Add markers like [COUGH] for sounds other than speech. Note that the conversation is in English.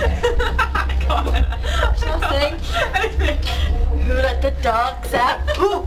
[LAUGHS] Nothing. [LAUGHS] Who let the dogs out? [LAUGHS]